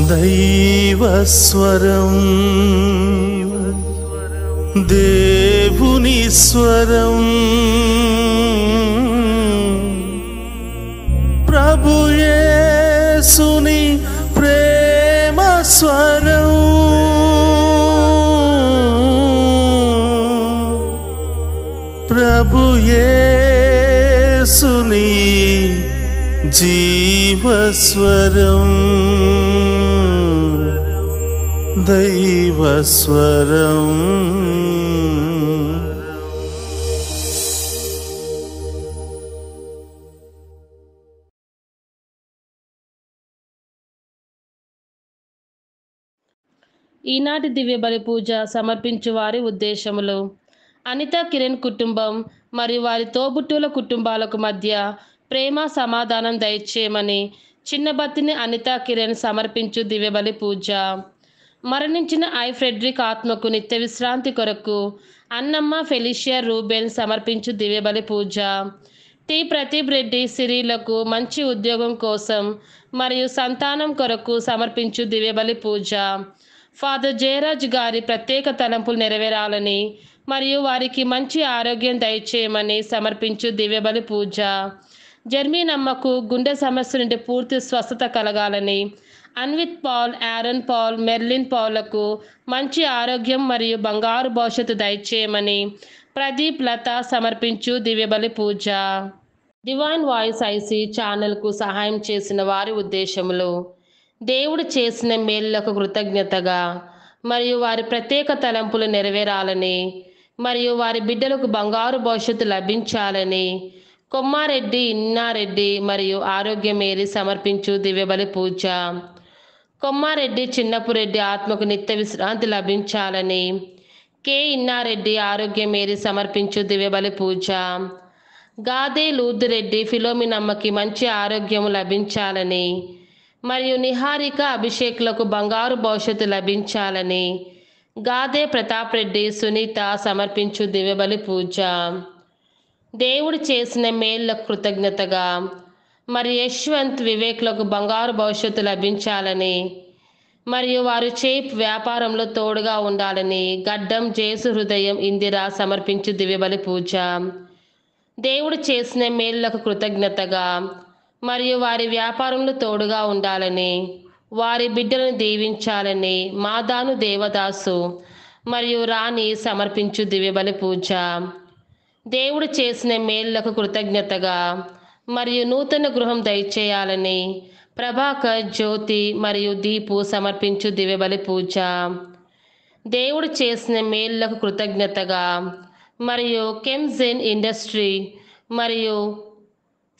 దైవస్వరం దేవుని స్వరం. ప్రభుయేసుని ప్రేమ స్వరం. ప్రభుయేసుని జీవస్వరం. దైవస్వరం ఈనాటి దివ్య బలి పూజ సమర్పించు వారి ఉద్దేశములు. అనిత కిరణ్ కుటుంబం మరియు వారి తోబుట్టుల కుటుంబాలకు మధ్య ప్రేమ సమాధానం దయచేయమని చిన్నబత్తిని అనిత కిరణ్ సమర్పించు దివ్య బలి పూజ. మరణించిన ఐ. ఫ్రెడ్రిక్ ఆత్మకు నిత్య విశ్రాంతి కొరకు అన్నమ్మ ఫెలిషియా రూబెన్ సమర్పించు దివ్యబలి పూజ. టి. ప్రతీప్ రెడ్డి సిరీలకు మంచి ఉద్యోగం కోసం మరియు సంతానం కొరకు సమర్పించు దివ్యబలి పూజ. ఫాదర్ జయరాజ్ గారి ప్రత్యేక తలంపులు నెరవేరాలని మరియు వారికి మంచి ఆరోగ్యం దయచేయమని సమర్పించు దివ్యబలి పూజ. జర్మీనమ్మకు గుండె సమస్య నుండి పూర్తి స్వస్థత కలగాలని Anvith Paul Aaron Paul Merlin పాల్లకు మంచి ఆరోగ్యం మరియు బంగారు భవిష్యత్తు దయచేయమని ప్రదీప్ లత సమర్పించు దివ్యబలి పూజ. డివైన్ వాయిస్ ఐసి ఛానల్కు సహాయం చేసిన వారి ఉద్దేశములు. దేవుడు చేసిన మేలులకు కృతజ్ఞతగా మరియు వారి ప్రత్యేక తలంపులు నెరవేరాలని మరియు వారి బిడ్డలకు బంగారు భవిష్యత్తు లభించాలని కొమ్మారెడ్డి ఇన్నారెడ్డి మరియు ఆరోగ్యమేరి సమర్పించు దివ్యబలి పూజ. కొమ్మారెడ్డి చిన్నపురెడ్డి ఆత్మకు నిత్య విశ్రాంతి లభించాలని. కె. ఇన్నారెడ్డి ఆరోగ్యమేరి సమర్పించు దివ్యబలి పూజ. గాదే లూదిరెడ్డి ఫిలోమినమ్మకి మంచి ఆరోగ్యము లభించాలని. మరియు నిహారిక అభిషేక్లకు బంగారు భవిష్యత్తు లభించాలని. గాదే ప్రతాప్ రెడ్డి సునీత సమర్పించు దివ్యబలి పూజ. దేవుడు చేసిన మేళ్ళకు కృతజ్ఞతగా. మరి యశ్వంత్ వివేక్లకు బంగారు భవిష్యత్తు లభించాలని మరియు వారు చేప్ వ్యాపారంలో తోడుగా ఉండాలని గడ్డం జేసు హృదయం ఇందిర సమర్పించు దివ్యబలి పూజ. దేవుడు చేసిన మేలులకు కృతజ్ఞతగా మరియు వారి వ్యాపారంలో తోడుగా ఉండాలని వారి బిడ్డలను దీవించాలని మాదాను దేవదాసు మరియు రాణి సమర్పించు దివ్యబలి పూజ. దేవుడు చేసిన మేలులకు కృతజ్ఞతగా మరియు నూతన గృహం దయచేయాలని ప్రభాకర్ జ్యోతి మరియు దీపు సమర్పించు దివ్యబలి పూజ. దేవుడు చేసిన మేళ్ళకు కృతజ్ఞతగా మరియు కెమ్జెన్ ఇండస్ట్రీ మరియు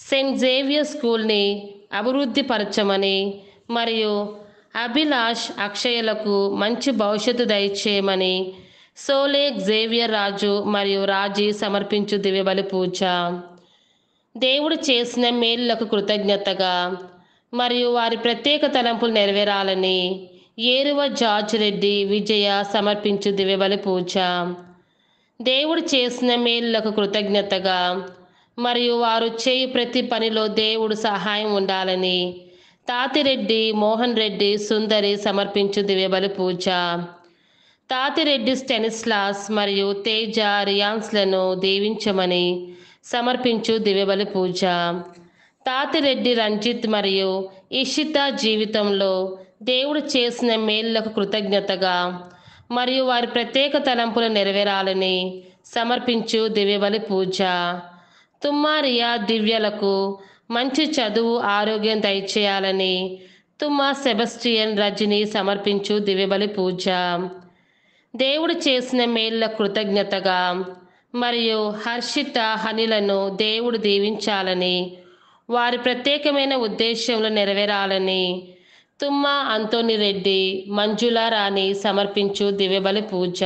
సెయింట్ జేవియర్ స్కూల్ని అభివృద్ధి పరచమని మరియు అభిలాష్ అక్షయలకు మంచి భవిష్యత్తు దయచేయమని సోలే జేవియర్ రాజు మరియు రాజీ సమర్పించు దివ్యబలి పూజ. దేవుడు చేసిన మేలులకు కృతజ్ఞతగా మరియు వారి ప్రత్యేక తలంపులు నెరవేరాలని ఏరువ జార్జ్ రెడ్డి విజయ సమర్పించు దివ్యబలి పూజ. దేవుడు చేసిన మేలులకు కృతజ్ఞతగా మరియు వారు చేయి ప్రతి పనిలో దేవుడు సహాయం ఉండాలని తాతిరెడ్డి మోహన్ రెడ్డి సుందరి సమర్పించు దివ్యబలి పూజ. తాతిరెడ్డి స్టెనిస్లాస్ మరియు తేజ రియాన్స్లను దీవించమని సమర్పించు దివ్యబలి పూజ. తాతిరెడ్డి రంజిత్ మరియు ఇషిత జీవితంలో దేవుడు చేసిన మేలులకు కృతజ్ఞతగా మరియు వారి ప్రత్యేక తలంపులు నెరవేరాలని సమర్పించు దివ్యబలి పూజ. తుమ్మారియా దివ్యలకు మంచి చదువు ఆరోగ్యం దయచేయాలని తుమ్మా సెబస్టియన్ రజని సమర్పించు దివ్యబలి పూజ. దేవుడు చేసిన మేళ్ళ కృతజ్ఞతగా మరియు హర్షిత హనిలను దేవుడు దీవించాలని వారి ప్రత్యేకమైన ఉద్దేశంలో నెరవేరాలని తుమ్మ అంతోని రెడ్డి మంజుల రాణి సమర్పించు దివ్యబలి పూజ.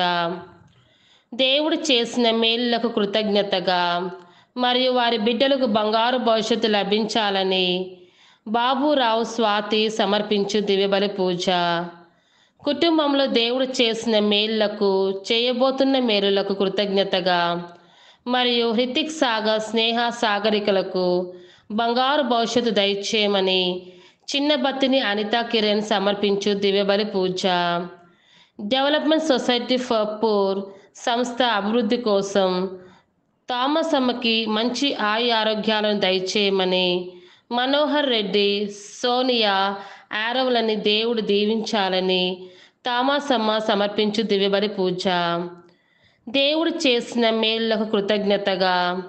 దేవుడు చేసిన మేలులకు కృతజ్ఞతగా మరియు వారి బిడ్డలకు బంగారు భవిష్యత్తు లభించాలని బాబురావు స్వాతి సమర్పించు దివ్యబలి పూజ. కుటుంబంలో దేవుడు చేసిన మేలులకు చేయబోతున్న మేలులకు కృతజ్ఞతగా మరియు హృతిక్ సాగర్ స్నేహ సాగరికలకు బంగారు భవిష్యత్తు దయచేయమని చిన్న బత్తిని అనితా కిరణ్ సమర్పించు దివ్యబలి పూజ. డెవలప్మెంట్ సొసైటీ ఫర్ పూర్ సంస్థ అభివృద్ధి కోసం థామస్ అమ్మకి మంచి ఆయు ఆరోగ్యాలను దయచేయమని మనోహర్ రెడ్డి సోనియా ఆరవులని దేవుడు దీవించాలని తామాసమ్మ సమర్పించు దివ్యబలి పూజ. దేవుడు చేసిన మేలులకు కృతజ్ఞతగా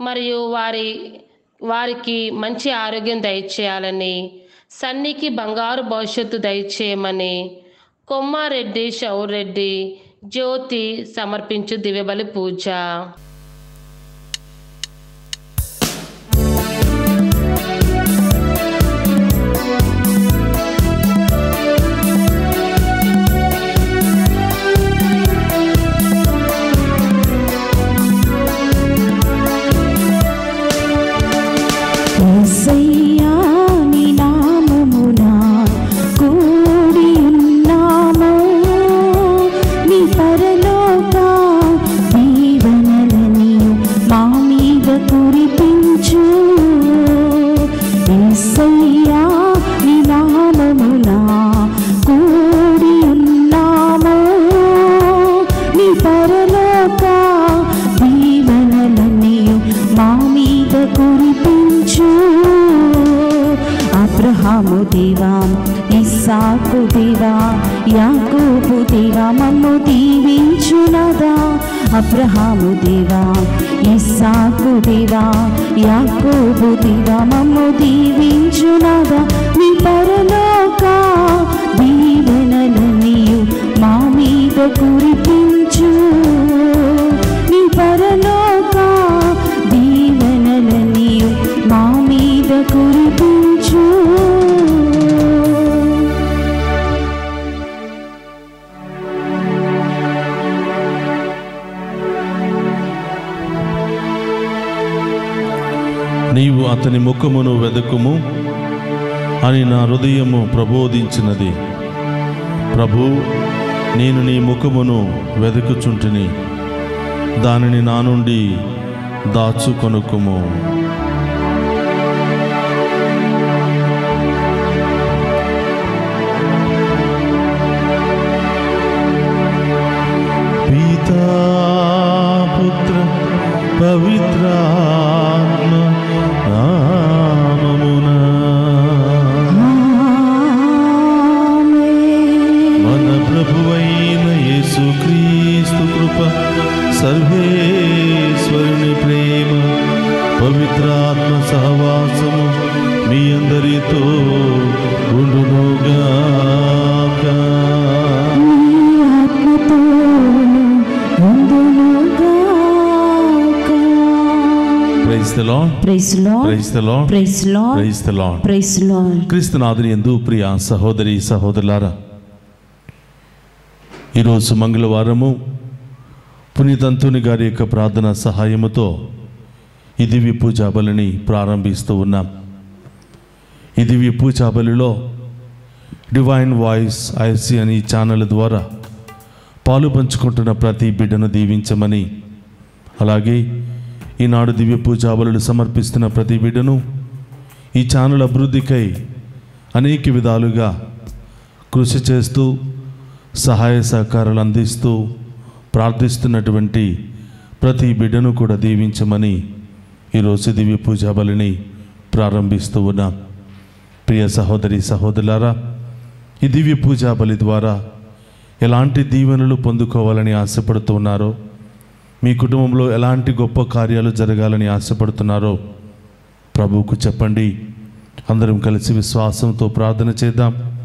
మరియు వారి వారికి మంచి ఆరోగ్యం దయచేయాలని సన్నికి బంగారు భవిష్యత్తు దయచేయమని కొమ్మారెడ్డి షౌరెడ్డి జ్యోతి సమర్పించు దివ్యబలి పూజ. వెతుకుచుంటిని దానిని నా నుండి దాచుకొనుకుము. Praise the Lord praise Lord praise the Lord praise Lord క్రీస్తునాథుని ఎందు ప్రియ సహోదరి సహోదరులారా ఈరోజు మంగళవారము. పునీతంతుని గారి యొక్క ప్రార్థన సహాయముతో ఈ దివ్య పూజా బలిని ప్రారంభిస్తూ ఉన్నాం. ఈ దివ్య పూజా బలిలో డివైన్ వాయిస్ ఐసి అని ఛానల్ ద్వారా పాలు పంచుకుంటున్న ప్రతి బిడ్డను దీవించమని అలాగే ఈనాడు దివ్య పూజాబలు సమర్పిస్తున్న ప్రతి బిడ్డను ఈ ఛానల్ అభివృద్ధికై అనేక విధాలుగా కృషి చేస్తూ సహాయ సహకారాలు అందిస్తూ ప్రార్థిస్తున్నటువంటి ప్రతి బిడ్డను కూడా దీవించమని ఈరోజు దివ్య పూజాబలిని ప్రారంభిస్తూ ఉన్నాం. ప్రియ సహోదరి సహోదరులారా ఈ దివ్య పూజాబలి ద్వారా ఎలాంటి దీవెనలు పొందుకోవాలని ఆశపడుతున్నారో మీ కుటుంబంలో ఎలాంటి గొప్ప కార్యాలు జరగాలని ఆశపడుతున్నారో ప్రభువుకు చెప్పండి. అందరం కలిసి విశ్వాసంతో ప్రార్థన చేద్దాం.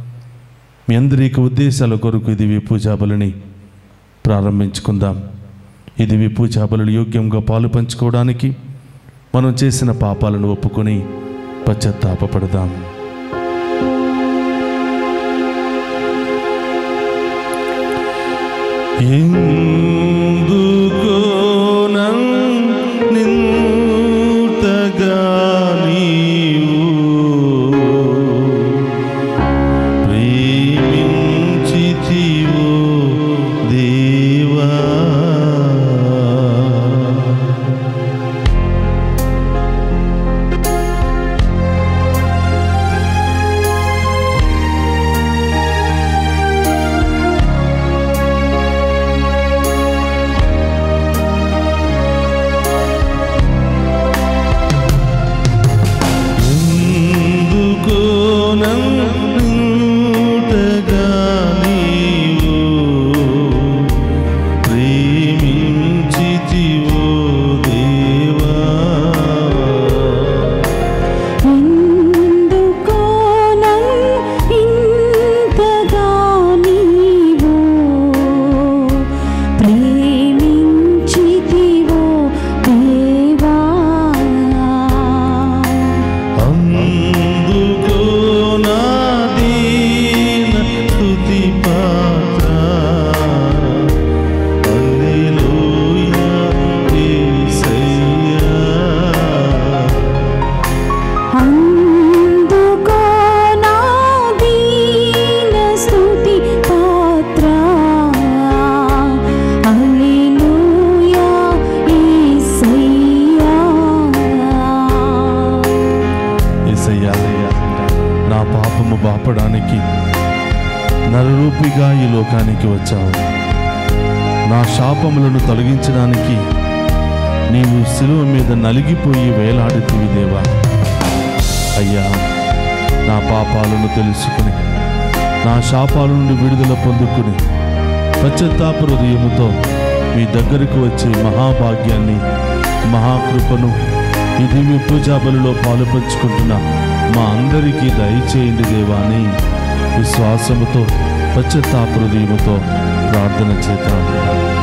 మీ అందరి ఉద్దేశాల కొరకు ఇది పూజా ప్రారంభించుకుందాం. ఇది పూజా బలులు యోగ్యంగా పాలు పంచుకోవడానికి మనం చేసిన పాపాలను ఒప్పుకొని పశ్చాత్తాపడదాం ఎందుకో నింతగా హృదయముతో మీ దగ్గరకు వచ్చే మహాభాగ్యాన్ని మహాకృపను ఈ దివ్య పూజా బలిలో పాలుపంచుకుంటున్న మా అందరికీ దయచేయండి దేవాని విశ్వాసముతో పశ్చత్తాప ప్రార్థన చేద్దాం.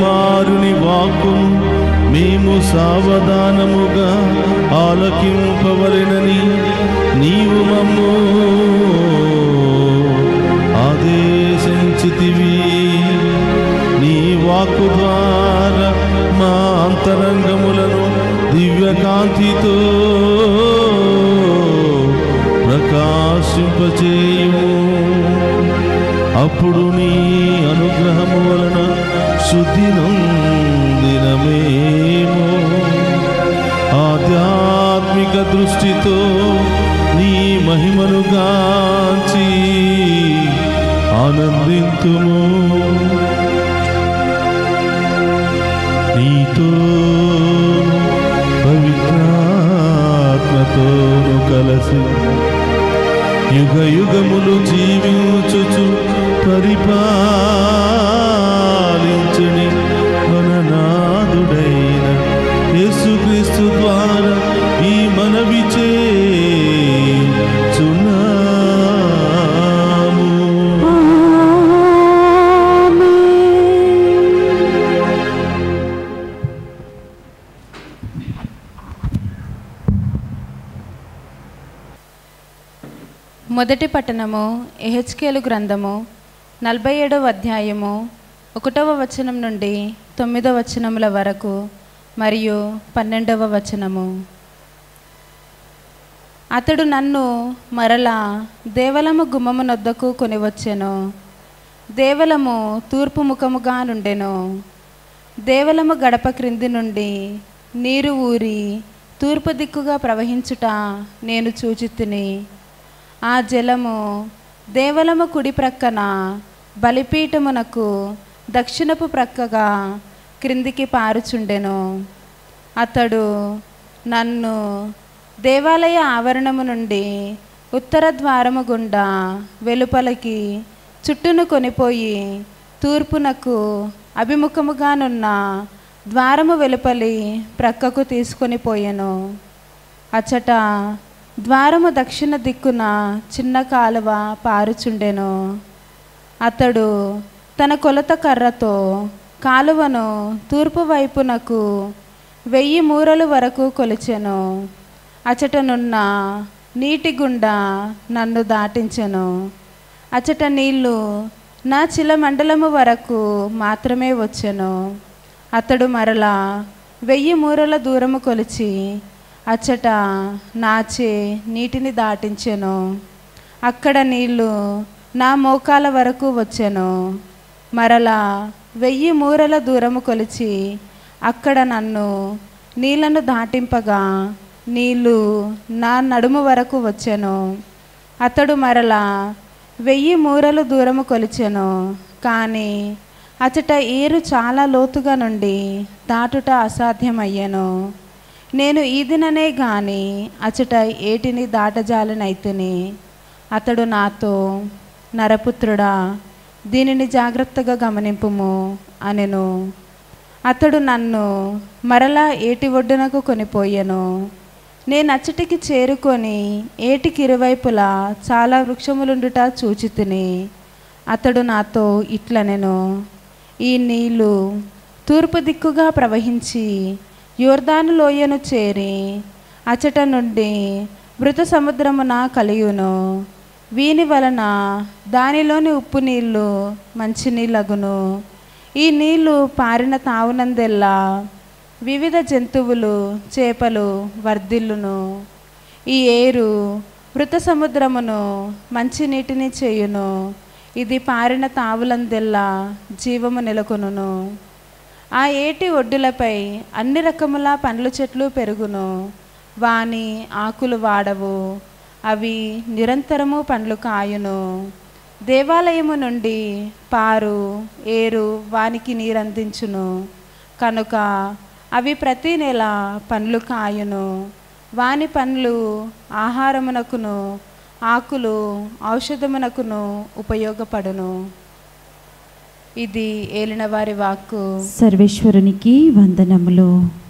కుమారుని వాకు మేము సావధానముగా ఆలకింపవలెనని నీవు మమ్ము ఆదేశించితివి నీ వాకు ద్వారా మా అంతరంగములను దివ్యకాంతితో ప్రకాశింపచేయము. అప్పుడు నీ అనుగ్రహము వలన శుద్ధి నందినమేమో ఆధ్యాత్మిక దృష్టితో నీ మహిమను గాంచి ఆనందింతుము. నీతో పవిత్రాత్మతో కలసి యుగ యుగములు జీవించుచు పరిపాలించుని మననాదుడైన యేసుక్రీస్తు ద్వారా ఈ మనవి చే మొదటి పట్టణము ఎహెచ్కేలు గ్రంథము నలభై ఏడవ అధ్యాయము ఒకటవ వచనం నుండి తొమ్మిదవ వచనముల వరకు మరియు పన్నెండవ వచనము. అతడు నన్ను మరలా దేవలము గుమ్మమునొద్దకు కొనివచ్చెను. దేవలము తూర్పు ముఖముగా నుండెను. దేవలము గడప క్రింది నుండి నీరు ఊరి తూర్పు దిక్కుగా ప్రవహించుట నేను చూచితిని. ఆ జలము దేవలము కుడి ప్రక్కన బలిపీఠమునకు దక్షిణపు ప్రక్కగా క్రిందికి పారుచుండెను. అతడు నన్ను దేవాలయ ఆవరణము నుండి ఉత్తర ద్వారము గుండా వెలుపలికి చుట్టూను కొనిపోయి తూర్పునకు అభిముఖముగానున్న ద్వారము వెలుపలి ప్రక్కకు తీసుకొని పోయెను. అచ్చట ద్వారము దక్షిణ దిక్కున చిన్న కాలువ పారుచుండెను. అతడు తన కొలత కర్రతో కాలువను తూర్పు వైపునకు వెయ్యి మూరలు వరకు కొలిచెను. అచటనున్న నీటి గుండా నన్ను దాటించెను. అచట నీళ్ళు నా చిలమండలము వరకు మాత్రమే వచ్చెను. అతడు మరలా వెయ్యి మూరల దూరము కొలిచి అచ్చట నాచే నీటిని దాటించెను. అక్కడ నీళ్ళు నా మోకాల వరకు వచ్చెను. మరలా వెయ్యి మూరల దూరము కొలిచి అక్కడ నన్ను నీళ్ళను దాటింపగా నీళ్ళు నా నడుము వరకు వచ్చెను. అతడు మరలా వెయ్యి మూరలు దూరము కొలిచెను. కానీ అచట ఏరు చాలా లోతుగా నుండి దాటుట అసాధ్యమయ్యాను. నేను ఈదిననే గాని అచట ఏటిని దాటజాలనైతిని. అతడు నాతో నరపుత్రుడా దీనిని జాగ్రత్తగా గమనింపుము అనెను. అతడు నన్ను మరలా ఏటి ఒడ్డునకు కొనిపోయెను. నేను అచ్చటికి చేరుకొని ఏటికి ఇరువైపులా చాలా వృక్షములుండుట చూచితిని. అతడు నాతో ఇట్లనెను. ఈ నీళ్ళు తూర్పు దిక్కుగా ప్రవహించి యోర్దాను లోయను చేరి అచట నుండి మృత సముద్రమున కలియును. వీని వలన దానిలోని ఉప్పు నీళ్ళు మంచినీళ్ళగును. ఈ నీళ్ళు పారిన తావునందెల్లా వివిధ జంతువులు చేపలు వర్ధిల్లును. ఈ ఏరు మృత సముద్రమును మంచినీటిని చేయును. ఇది పారిన తావులందెల్లా జీవము నెలకొనును. ఆ ఏటి ఒడ్డులపై అన్ని రకముల పండ్ల చెట్లు పెరుగును. వాని ఆకులు వాడవు. అవి నిరంతరము పండ్లు కాయును. దేవాలయము నుండి పారు ఏరు వానికి నీరందించును. కనుక అవి ప్రతి నెల పండ్లు కాయును. వాని పండ్లు ఆహారమునకును ఆకులు ఔషధమునకును ఉపయోగపడును. ఇది ఏలిన వారి వాక్కు. సర్వేశ్వరునికి వందనములు.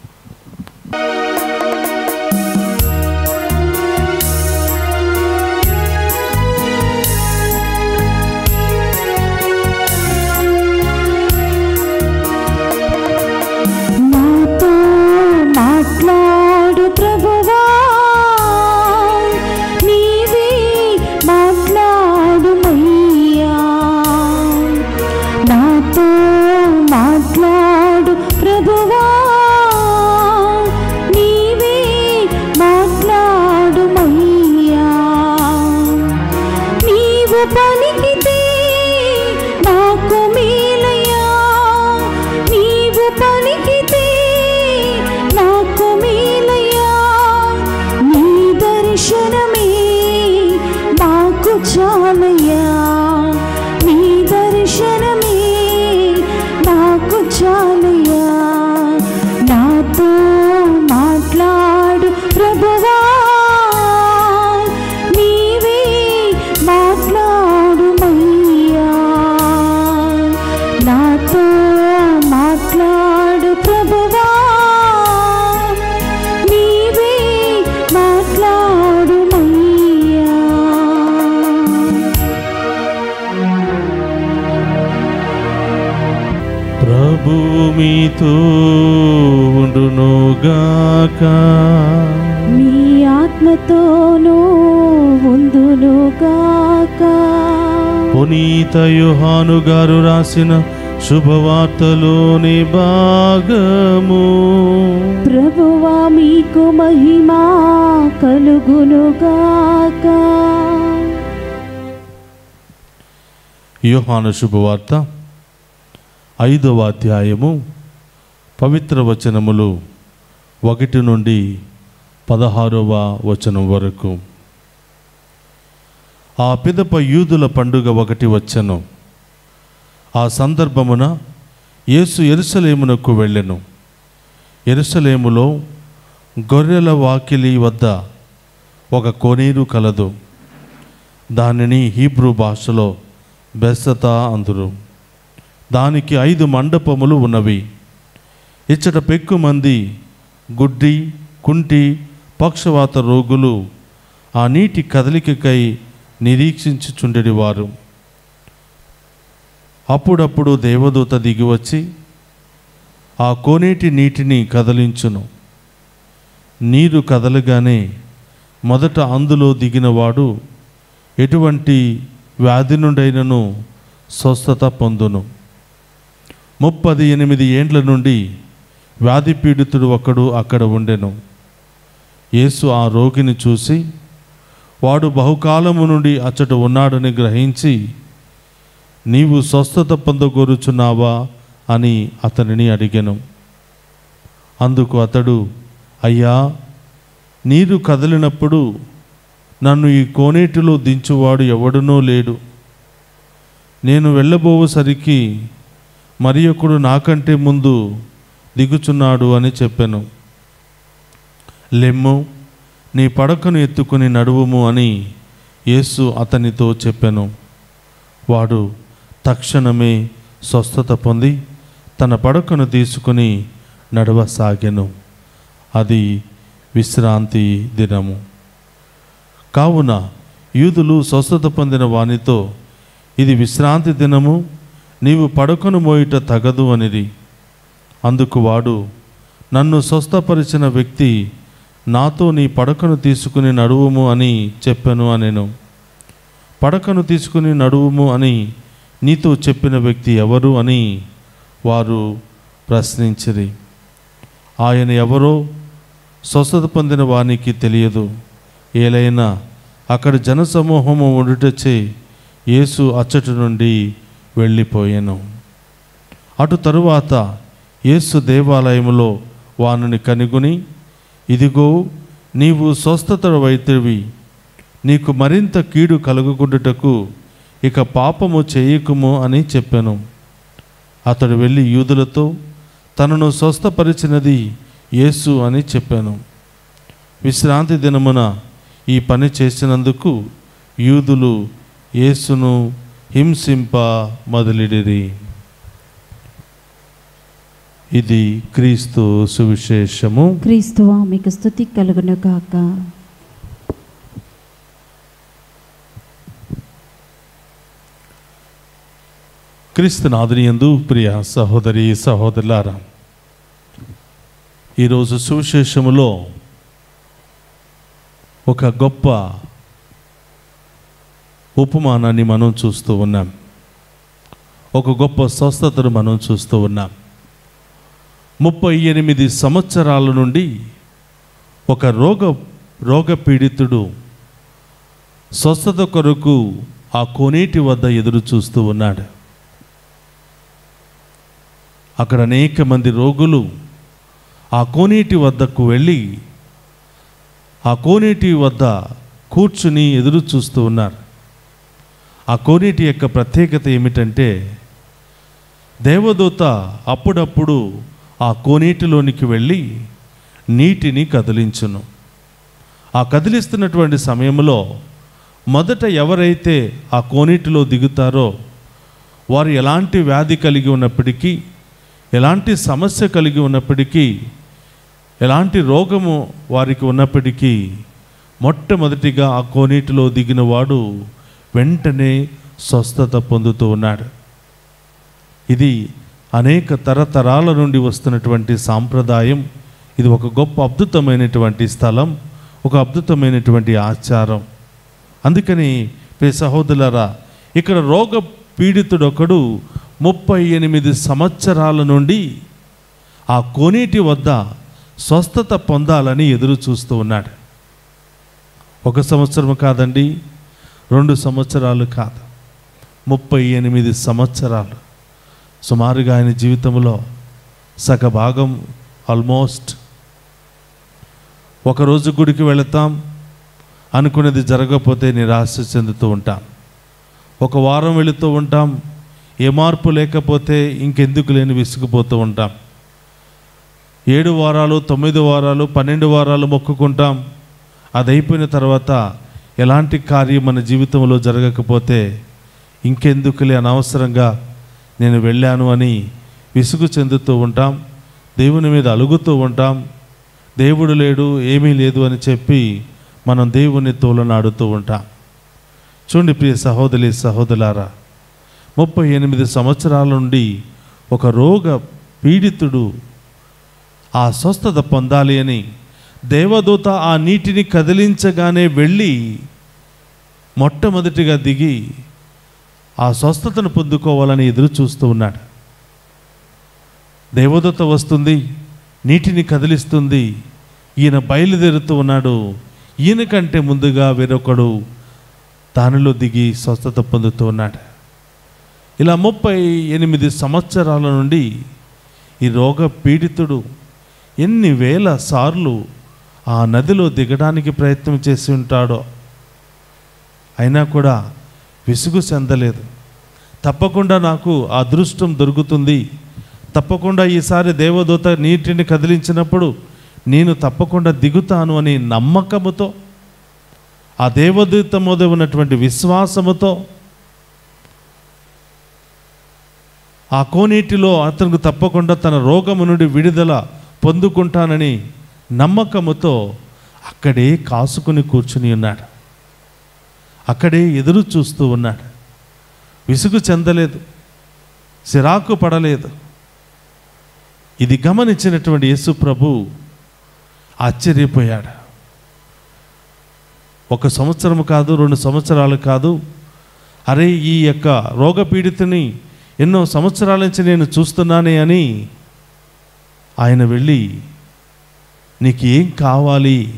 గారు రాసిన శుభవార్తలోని భాగము. ప్రభువా మీకు మహిమా కలుగునుగాక. యోహాను శుభవార్త ఐదవ అధ్యాయము పవిత్ర వచనములు ఒకటి నుండి పదహారవ వచనం వరకు. ఆ పిదప యూదుల పండుగ ఒకటి వచ్చెను. ఆ సందర్భమున యేసు ఎరుసలేమునకు వెళ్ళెను. ఎరుసలేములో గొర్రెల వాకిలి వద్ద ఒక కోనేరు కలదు. దానిని హీబ్రూ భాషలో బెస్సత అందురు. దానికి ఐదు మండపములు ఉన్నవి. ఇచ్చట పెక్కు మంది గుడ్డి కుంటి పక్షవాత రోగులు ఆ నీటి కదలికకై నిరీక్షించుచుండెడివారు. అప్పుడప్పుడు దేవదూత దిగివచ్చి ఆ కోనేటి నీటిని కదలించును. నీరు కదలగానే మొదట అందులో దిగినవాడు ఎటువంటి వ్యాధి నుండైనను స్వస్థత పొందును. ముప్పది ఎనిమిది ఏండ్ల నుండి వ్యాధి పీడితుడు ఒకడు అక్కడ ఉండెను. యేసు ఆ రోగిని చూసి వాడు బహుకాలము నుండి అచ్చట ఉన్నాడని గ్రహించి నీవు స్వస్థత పొందగోరుచున్నావా అని అతనిని అడిగాను. అందుకు అతడు అయ్యా నీరు కదిలినప్పుడు నన్ను ఈ కోనేటిలో దించువాడు ఎవడునో లేడు. నేను వెళ్ళబోయేసరికి మరి ఒకడు నాకంటే ముందు దిగుచున్నాడు అని చెప్పాను. లెమ్ము నీ పడకను ఎత్తుకుని నడువుము అని యేసు అతనితో చెప్పాను. వాడు తక్షణమే స్వస్థత పొంది తన పడకను తీసుకుని నడవసాగెను. అది విశ్రాంతి దినము. కావున యూదులు స్వస్థత పొందిన వానితో ఇది విశ్రాంతి దినము నీవు పడకను మోయుట తగదు అనిది అందుకు వాడు నన్ను స్వస్థపరిచిన వ్యక్తి నాతో నీ పడకను తీసుకుని నడువుము అని చెప్పాను అనెను. పడకను తీసుకుని నడువుము అని నీతో చెప్పిన వ్యక్తి ఎవరు అని వారు ప్రశ్నించిరి. ఆయన ఎవరో స్వస్థత పొందిన వానికి తెలియదు. ఏలైనా అక్కడ జనసమూహము ఉండుటచే యేసు అచ్చటి నుండి వెళ్ళిపోయాను. అటు తరువాత యేసు దేవాలయములో వానిని కనుగొని ఇదిగో నీవు స్వస్థత వైద్యవి నీకు మరింత కీడు కలుగుకుండుటకు ఇక పాపము చేయకుము అని చెప్పాను. అతడు వెళ్ళి యూదులతో తనను స్వస్థపరిచినది యేసు అని చెప్పాను. విశ్రాంతి దినమున ఈ పని చేసినందుకు యూదులు యేసును హింసింప మొదలిడిరి. ఇది క్రీస్తు సువిశేషము. క్రీస్తువా మీకు స్థుతి కలుగునుగాక కాక క్రీస్తునాథునియందు ప్రియ సహోదరి సహోదరులారా ఈరోజు సువిశేషములో ఒక గొప్ప ఉపమానాన్ని మనం చూస్తూ ఉన్నాం. ఒక గొప్ప స్వస్థతను మనం చూస్తూ ఉన్నాం. ముప్పై ఎనిమిది సంవత్సరాల నుండి ఒక రోగ రోగ పీడితుడు స్వస్థత కొరకు ఆ కోనేటి వద్ద ఎదురు చూస్తూ ఉన్నాడు. అక్కడ అనేక మంది రోగులు ఆ కోనేటి వద్దకు వెళ్ళి ఆ కోనేటి వద్ద కూర్చుని ఎదురు చూస్తూ ఉన్నారు. ఆ కోనేటి యొక్క ప్రత్యేకత ఏమిటంటే దేవదూత అప్పుడప్పుడు ఆ కోనేటిలోనికి వెళ్ళి నీటిని కదిలించును. ఆ కదిలిస్తున్నటువంటి సమయంలో మొదట ఎవరైతే ఆ కోనేటిలో దిగుతారో వారు ఎలాంటి వ్యాధి కలిగి ఉన్నప్పటికీ ఎలాంటి సమస్య కలిగి ఉన్నప్పటికీ ఎలాంటి రోగము వారికి ఉన్నప్పటికీ మొట్టమొదటిగా ఆ కోనేటిలో దిగిన వాడు వెంటనే స్వస్థత పొందుతూ ఉన్నాడు. ఇది అనేక తరతరాల నుండి వస్తున్నటువంటి సాంప్రదాయం. ఇది ఒక గొప్ప అద్భుతమైనటువంటి స్థలం ఒక అద్భుతమైనటువంటి ఆచారం. అందుకని ప్రియ సహోదరులరా ఇక్కడ రోగ పీడితుడొకడు ముప్పై ఎనిమిది సంవత్సరాల నుండి ఆ కోనేటి వద్ద స్వస్థత పొందాలని ఎదురు చూస్తూ ఉన్నాడు. ఒక సంవత్సరం కాదండి రెండు సంవత్సరాలు కాదు. ముప్పై ఎనిమిది సంవత్సరాలు. సుమారుగా ఆయన జీవితంలో సగభాగం ఆల్మోస్ట్. ఒకరోజు గుడికి వెళతాం అనుకునేది జరగకపోతే నిరాశ చెందుతూ ఉంటాం. ఒక వారం వెళుతూ ఉంటాం ఏ మార్పు లేకపోతే ఇంకెందుకు లేని విసుగుపోతూ ఉంటాం. ఏడు వారాలు తొమ్మిది వారాలు పన్నెండు వారాలు మొక్కుకుంటాం. అది అయిపోయిన తర్వాత ఎలాంటి కార్యం మన జీవితంలో జరగకపోతే ఇంకెందుకులే అనవసరంగా నేను వెళ్ళాను అని విసుగు చెందుతూ ఉంటాం. దేవుని మీద అలుగుతూ ఉంటాం. దేవుడు లేడు ఏమీ లేదు అని చెప్పి మనం దేవుని తోలనాడుతూ ఉంటాం. చూడండి ప్రియ సహోదరి సహోదరులారా ముప్పై ఎనిమిది సంవత్సరాల నుండి ఒక రోగ పీడితుడు ఆ స్వస్థత పొందాలి అని దేవదూత ఆ నీటిని కదిలించగానే వెళ్ళి మొట్టమొదటిగా దిగి ఆ స్వస్థతను పొందుకోవాలని ఎదురు చూస్తూ ఉన్నాడు. దేవదూత వస్తుంది నీటిని కదిలిస్తుంది ఈయన బయలుదేరుతూ ఉన్నాడు. ఈయన కంటే ముందుగా వేరొకడు దానిలో దిగి స్వస్థత పొందుతూ ఉన్నాడు. ఇలా ముప్పై ఎనిమిది సంవత్సరాల నుండి ఈ రోగ పీడితుడు ఎన్ని వేల సార్లు ఆ నదిలో దిగడానికి ప్రయత్నం చేసి ఉంటాడో అయినా కూడా విసుగు చెందలేదు. తప్పకుండా నాకు ఆ అదృష్టం దొరుకుతుంది. తప్పకుండా ఈసారి దేవదూత నీటిని కదిలించినప్పుడు నేను తప్పకుండా దిగుతాను అని నమ్మకముతో ఆ దేవదూత మీద ఉన్నటువంటి విశ్వాసముతో ఆ కోనేటిలో అతనికి తప్పకుండా తన రోగము నుండి విడుదల పొందుకుంటానని నమ్మకముతో అక్కడే కాసుకుని కూర్చుని ఉన్నాడు. అక్కడే ఎదురు చూస్తూ ఉన్నాడు. విసుగు చెందలేదు. సిరాకు పడలేదు. ఇది గమనించినటువంటి యేసు ప్రభు ఆశ్చర్యపోయాడు. ఒక సంవత్సరం కాదు రెండు సంవత్సరాలు కాదు. అరే ఈ యొక్క రోగపీడితుని ఎన్నో సంవత్సరాల నుంచి నేను చూస్తున్నానే అని ఆయన వెళ్ళి నీకు ఏం కావాలి?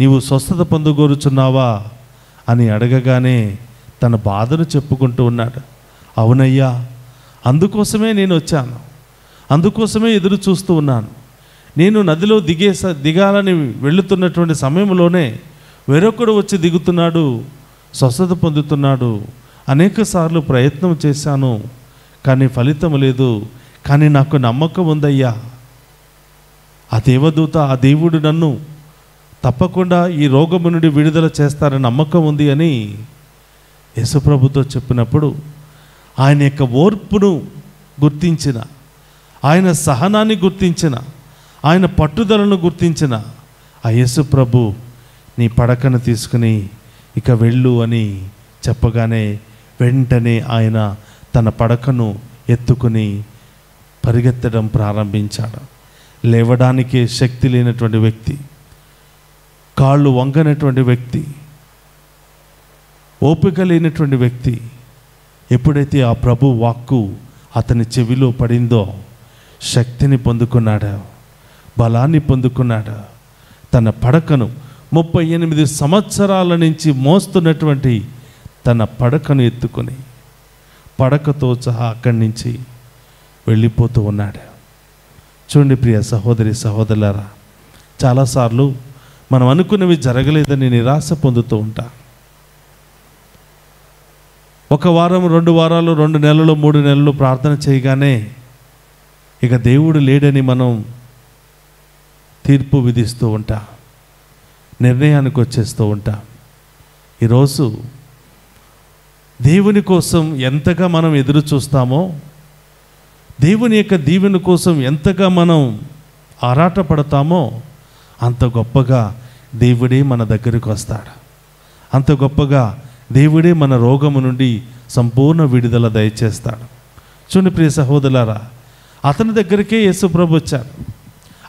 నీవు స్వస్థత పొందుకోరుచున్నావా అని అడగగానే తన బాధను చెప్పుకుంటూ ఉన్నాడు. అవునయ్యా అందుకోసమే నేను వచ్చాను. అందుకోసమే ఎదురు చూస్తూ ఉన్నాను. నేను నదిలో దిగే దిగాలని వెళుతున్నటువంటి సమయంలోనే వేరొకడు వచ్చి దిగుతున్నాడు స్వస్థత పొందుతున్నాడు అనేక సార్లు ప్రయత్నం చేశాను కానీ ఫలితం లేదు. కానీ నాకు నమ్మకం ఉందయ్యా. ఆ దేవదూత ఆ దేవుడు నన్ను తప్పకుండా ఈ రోగము నుండి విడుదల చేస్తారని నమ్మకం ఉంది అని యశుప్రభుతో చెప్పినప్పుడు ఆయన యొక్క ఓర్పును గుర్తించిన ఆయన సహనాన్ని గుర్తించిన ఆయన పట్టుదలను గుర్తించిన ఆ యేసుప్రభు నీ పడకను తీసుకుని ఇక వెళ్ళు అని చెప్పగానే వెంటనే ఆయన తన పడకను ఎత్తుకుని పరిగెత్తడం ప్రారంభించాడు. లేవడానికి శక్తి లేనటువంటి వ్యక్తి కాళ్ళు వంగనటువంటి వ్యక్తి ఓపిక లేనటువంటి వ్యక్తి ఎప్పుడైతే ఆ ప్రభు వాక్కు అతని చెవిలో పడిందో శక్తిని పొందుకున్నాడు బలాన్ని పొందుకున్నాడు. తన పడకను ముప్పై ఎనిమిది సంవత్సరాల నుంచి మోస్తున్నటువంటి తన పడకను ఎత్తుకొని పడకతో సహా అక్కడి నుంచి వెళ్ళిపోతూ ఉన్నాడు. చూడండి ప్రియ సహోదరి సహోదరులారా చాలాసార్లు మనం అనుకున్నవి జరగలేదని నిరాశ పొందుతూ ఉంటాం. ఒక వారం రెండు వారాలు రెండు నెలలు మూడు నెలలు ప్రార్థన చేయగానే ఇక దేవుడు లేడని మనం తీర్పు విధిస్తూ ఉంటా నిర్ణయానికి వచ్చేస్తూ ఉంటాం. ఈరోజు దేవుని కోసం ఎంతగా మనం ఎదురు చూస్తామో దేవుని యొక్క దీవెన కోసం ఎంతగా మనం ఆరాటపడతామో అంత గొప్పగా దేవుడే మన దగ్గరికి వస్తాడు. అంత గొప్పగా దేవుడే మన రోగము నుండి సంపూర్ణ విడుదల దయచేస్తాడు. చూడండి ప్రియ సహోదరులారా అతని దగ్గరికే యేసుప్రభు వచ్చాడు.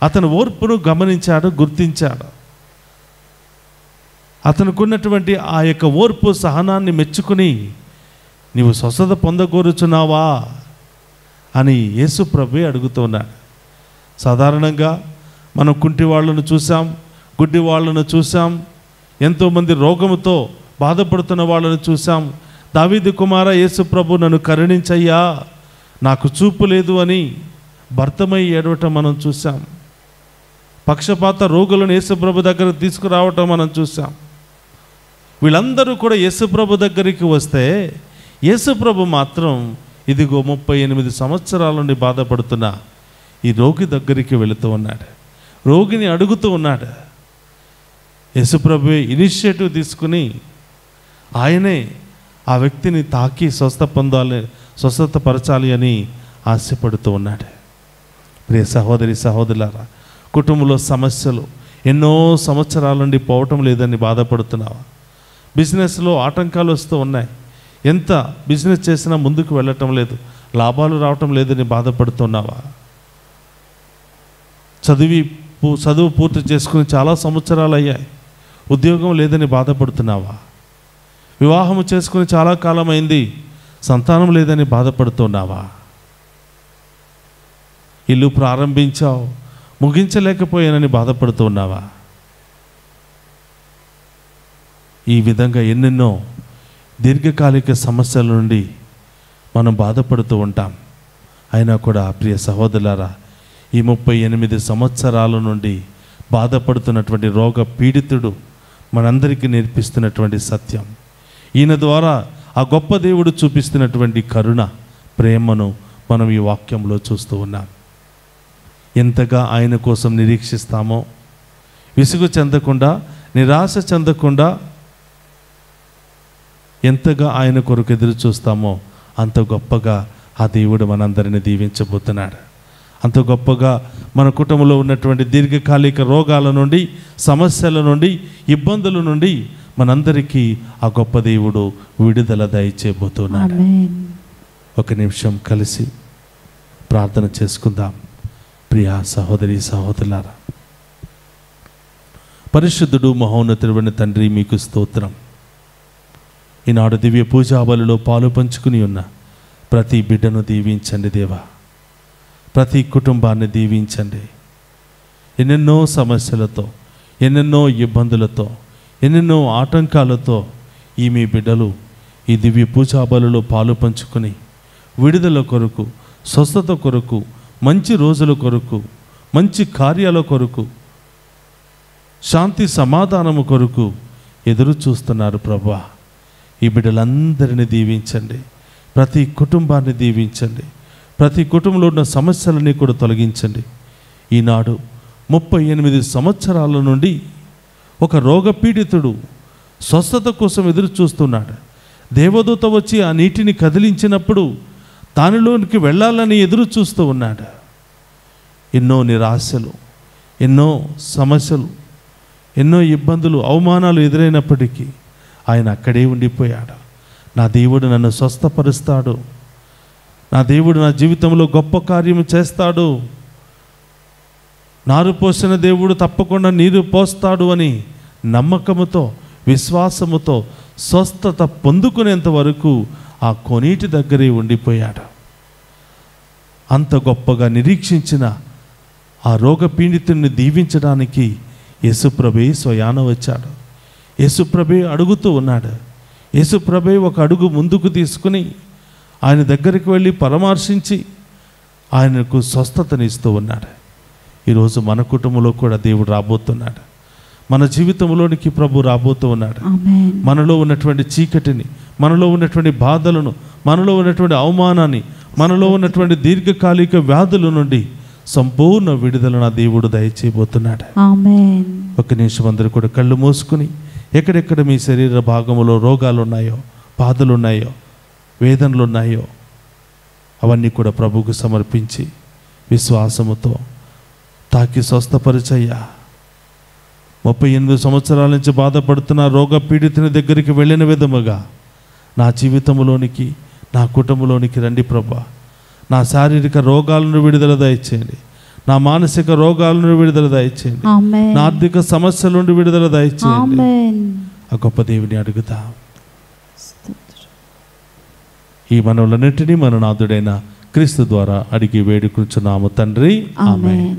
అతని ఓర్పును గమనించాడు గుర్తించాడు. అతనుకున్నటువంటి ఆ యొక్క ఓర్పు సహనాన్ని మెచ్చుకుని నీవు స్వస్థత పొందగోరుచున్నావా అని యేసు ప్రభు అడుగుతున్నాడు సాధారణంగా మనం కుంటి వాళ్ళను చూసాం గుడ్డి వాళ్ళను చూసాం ఎంతోమంది రోగముతో బాధపడుతున్న వాళ్ళను చూసాం దావీది కుమార యేసు ప్రభు నన్ను కరుణించయ్యా నాకు చూపు లేదు అని భర్తమై ఏడవటం మనం చూసాం పక్షపాత రోగులను యేసుప్రభు దగ్గర తీసుకురావటం మనం చూసాం వీళ్ళందరూ కూడా యేసుప్రభు దగ్గరికి వస్తే యేసుప్రభు మాత్రం ఇదిగో ముప్పై ఎనిమిది సంవత్సరాల నుండి బాధపడుతున్న ఈ రోగి దగ్గరికి వెళుతూ ఉన్నాడు. రోగిని అడుగుతూ ఉన్నాడు. యేసుప్రభు ఇనిషియేటివ్ తీసుకుని ఆయనే ఆ వ్యక్తిని తాకి స్వస్థ పొందాలి స్వస్థత పరచాలి అని ఆశపడుతూ ఉన్నాడు. ప్రియ సహోదరి సహోదరులారా కుటుంబంలో సమస్యలు ఎన్నో సంవత్సరాల నుండి పోవటం లేదని బాధపడుతున్నావా? బిజినెస్లో ఆటంకాలు వస్తూ ఉన్నాయి. ఎంత బిజినెస్ చేసినా ముందుకు వెళ్ళటం లేదు. లాభాలు రావటం లేదని బాధపడుతున్నావా? చదివి పూ- చదువు పూర్తి చేసుకుని చాలా సంవత్సరాలు అయ్యాయి. ఉద్యోగం లేదని బాధపడుతున్నావా? వివాహం చేసుకుని చాలా కాలం అయింది సంతానం లేదని బాధపడుతున్నావా? ఇల్లు ప్రారంభించావు. ముగించలేకపోయానని బాధపడుతున్నావా? ఈ విధంగా ఎన్నెన్నో దీర్ఘకాలిక సమస్యల నుండి మనం బాధపడుతూ ఉంటాం. అయినా కూడా ప్రియ సహోదరులారా ఈ ముప్పై ఎనిమిది సంవత్సరాల నుండి బాధపడుతున్నటువంటి రోగ పీడితుడు మనందరికీ నేర్పిస్తున్నటువంటి సత్యం. ఈయన ద్వారా ఆ గొప్ప దేవుడు చూపిస్తున్నటువంటి కరుణ ప్రేమను మనం ఈ వాక్యంలో చూస్తూ ఉన్నాం. ఎంతగా ఆయన కోసం నిరీక్షిస్తామో విసుగు చెందకుండా నిరాశ చెందకుండా ఎంతగా ఆయన కొరకు ఎదురు చూస్తామో అంత గొప్పగా ఆ దేవుడు మనందరిని దీవించబోతున్నాడు. అంత గొప్పగా మన కుటుంబంలో ఉన్నటువంటి దీర్ఘకాలిక రోగాల నుండి సమస్యల నుండి ఇబ్బందుల నుండి మనందరికీ ఆ గొప్ప దేవుడు విడుదల దయచేయబోతున్నాడు. ఒక నిమిషం కలిసి ప్రార్థన చేసుకుందాం. ప్రియా సహోదరి సహోదరులారా పరిశుద్ధుడు మహోన్నతుడైన తండ్రి మీకు స్తోత్రం. ఈనాడు దివ్య పూజాబలిలో పాలు పంచుకుని ఉన్న ప్రతి బిడ్డను దీవించండి దేవా. ప్రతి కుటుంబాన్ని దీవించండి. ఎన్నెన్నో సమస్యలతో ఎన్నెన్నో ఇబ్బందులతో ఎన్నెన్నో ఆటంకాలతో ఈ మీ బిడ్డలు ఈ దివ్య పూజాబలిలో పాలు పంచుకొని విడుదల కొరకు స్వస్థత కొరకు మంచి రోజుల కొరకు మంచి కార్యాల కొరకు శాంతి సమాధానము కొరకు ఎదురు చూస్తున్నారు ప్రభా. ఈ బిడ్డలందరినీ దీవించండి. ప్రతి కుటుంబాన్ని దీవించండి. ప్రతి కుటుంబంలో ఉన్న సమస్యలని కూడా తొలగించండి. ఈనాడు ముప్పై ఎనిమిది సంవత్సరాల నుండి ఒక రోగపీడితుడు స్వస్థత కోసం ఎదురు చూస్తున్నాడు. దేవదూత వచ్చి ఆ నీటిని కదిలించినప్పుడు దానిలోనికి వెళ్ళాలని ఎదురు చూస్తూ ఉన్నాడు. ఎన్నో నిరాశలు ఎన్నో సమస్యలు ఎన్నో ఇబ్బందులు అవమానాలు ఎదురైనప్పటికీ ఆయన అక్కడే ఉండిపోయాడు. నా దేవుడు నన్ను స్వస్థపరుస్తాడు. నా దేవుడు నా జీవితంలో గొప్ప కార్యం చేస్తాడు. నారు పోసిన దేవుడు తప్పకుండా నీరు పోస్తాడు అని నమ్మకముతో విశ్వాసముతో స్వస్థత పొందుకునేంత వరకు ఆ కొనీటి దగ్గరే ఉండిపోయాడు. అంత గొప్పగా నిరీక్షించిన ఆ రోగపీడితుడిని దీవించడానికి యేసుప్రభే స్వయాన వచ్చాడు. యేసుప్రభే అడుగుతూ ఉన్నాడు. యేసుప్రభే ఒక అడుగు ముందుకు తీసుకుని ఆయన దగ్గరికి వెళ్ళి పరామర్శించి ఆయనకు స్వస్థతనిస్తూ ఉన్నాడు. ఈరోజు మన కుటుంబంలో కూడా దేవుడు రాబోతున్నాడు. మన జీవితంలోనికి ప్రభు రాబోతూ ఉన్నాడు. మనలో ఉన్నటువంటి చీకటిని మనలో ఉన్నటువంటి బాధలను మనలో ఉన్నటువంటి అవమానాన్ని మనలో ఉన్నటువంటి దీర్ఘకాలిక వ్యాధుల నుండి సంపూర్ణ విడుదల నా దేవుడు దయచేయబోతున్నాడు. ఒక నిమిషం అందరూ కూడా కళ్ళు మూసుకుని ఎక్కడెక్కడ మీ శరీర భాగంలో రోగాలు ఉన్నాయో బాధలు ఉన్నాయో వేదనలు ఉన్నాయో అవన్నీ కూడా ప్రభుకు సమర్పించి విశ్వాసముతో తాకి స్వస్థపరిచయ్యా. ముప్పై ఎనిమిది సంవత్సరాల నుంచి బాధపడుతున్న రోగ పీడితుని దగ్గరికి వెళ్ళిన విధముగా నా జీవితంలోనికి నా కుటుంబంలోనికి రండి ప్రభా. నా శారీరక రోగాలను విడుదల దయచేయండి. నా మానసిక రోగాల నుండి విడుదల దయచేయండి. నా ఆర్థిక సమస్యల నుండి విడుదల దయచేయండి. ఆ గొప్ప దేవుని అడుగుతా. ఈ మనవులన్నింటినీ మన నాథుడైన క్రీస్తు ద్వారా అడిగి వేడుకుంటున్నాము తండ్రి. ఆమె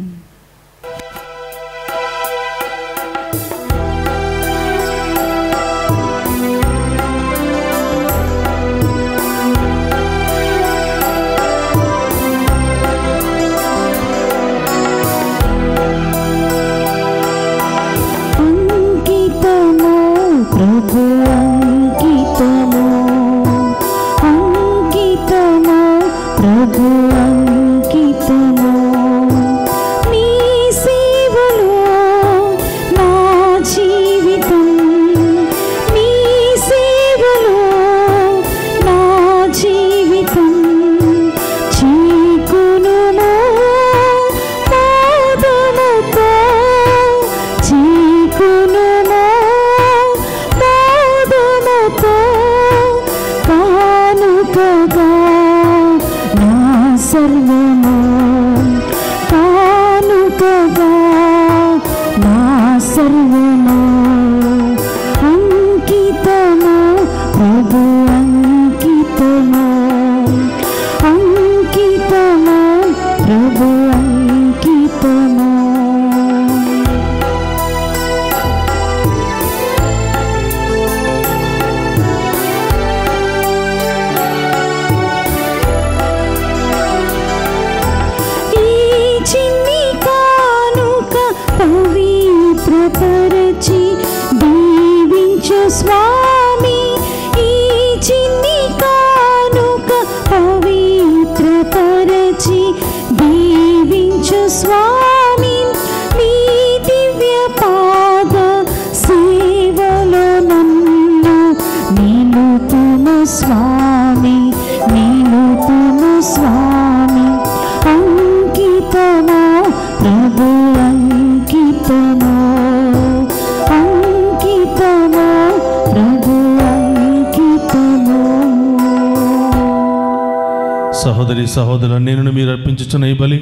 సహోదరి నేను మీరు అర్పించుచున్న ఈ బలి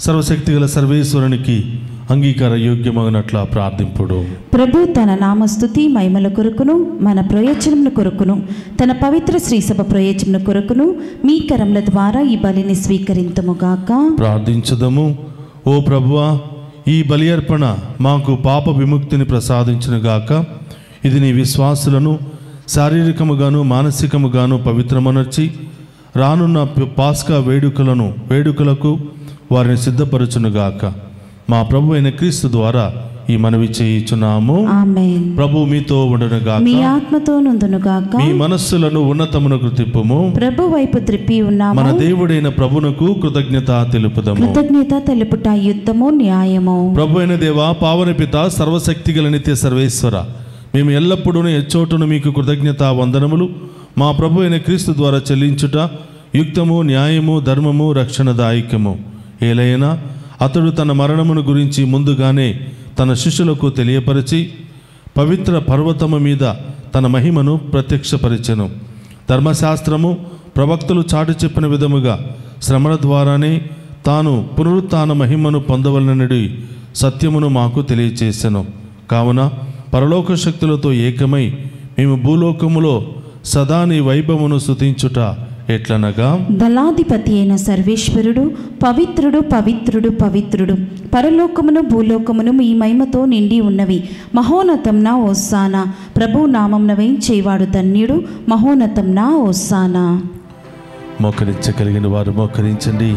సర్వశక్తి గల సర్వేశ్వరునికి అంగీకార యోగ్యమగినట్ల ప్రార్థింపుడు. ప్రభు తన నామస్తుతి మహిమల కొరకును మన ప్రయోజనముల కొరకును తన పవిత్ర శ్రీసభ ప్రయోజనం కొరకును మీ కరముల ద్వారా ఈ బలిని స్వీకరింతముగాక. ప్రార్థించదము. ఓ ప్రభువా ఈ బలి అర్పణ మాకు పాప విముక్తిని ప్రసాదించునుగాక. ఇది నీ విశ్వాసులను శారీరకముగాను మానసికముగాను పవిత్రమనర్చి రానున్న పాస్కా వేడుకలను వేడుకలకు వారిని సిద్ధపరచునుగాక. మా ప్రభు అయిన క్రీస్తు ద్వారా ఈ మనవి చేయుచున్నాము. ప్రభు మీతో ఉండనుగాక. మీ ఆత్మతో నుందునుగాక. మీ మనస్సులను ఉన్నతమునకు తిప్పుము ప్రభు వైపు త్రిప్పి ఉన్నాము. మన దేవుడైన ప్రభునకు కృతజ్ఞత తెలుపుదము. కృతజ్ఞత తెలుపుట యుద్ధము న్యాయము. ప్రభు అయిన దేవ పావన పిత సర్వశక్తి గల నిత్య సర్వేశ్వర. మేము ఎల్లప్పుడూ ఎచ్చోటును మీకు కృతజ్ఞత వందనములు. మా ప్రభు అయిన క్రీస్తు ద్వారా చెల్లించుట యుక్తము న్యాయము ధర్మము రక్షణదాయకము. ఏలైనా అతడు తన మరణమును గురించి ముందుగానే తన శిష్యులకు తెలియపరిచి పవిత్ర పర్వతము మీద తన మహిమను ప్రత్యక్షపరిచెను. ధర్మశాస్త్రము ప్రవక్తలు చాటి చెప్పిన విధముగా శ్రమల ద్వారానే తాను పునరుత్న మహిమను పొందవలనడి సత్యమును మాకు తెలియచేసెను. కావున పరలోక శక్తులతో ఏకమై మేము భూలోకములో సదా నీ వైభవమును స్తుతించుట ఎట్లనగా? దళాధిపతి అయిన సర్వేశ్వరుడు పవిత్రుడు పవిత్రుడు పవిత్రుడు. పరలోకమును భూలోకమును మీ మహిమతో నిండి ఉన్నవి. మహోన్నతం నా ఓస్సానా ప్రభు నామం చేయవాడు ధన్యుడు మహోన్నతం నా ఓస్సానా మోకరించగలిగిన వారు మోకరించండి.